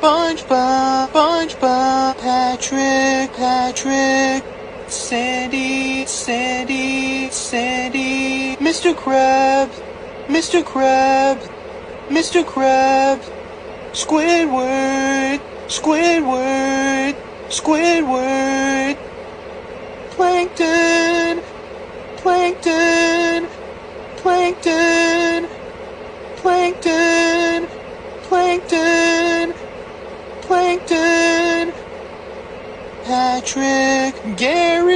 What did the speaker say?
SpongeBob, SpongeBob, Patrick, Patrick, Sandy, Sandy, Sandy, Mr. Krabs, Mr. Krabs, Mr. Krabs, Squidward, Squidward, Squidward, Plankton, Plankton, Plankton, Plankton, Plankton, Plankton, Patrick, Gary,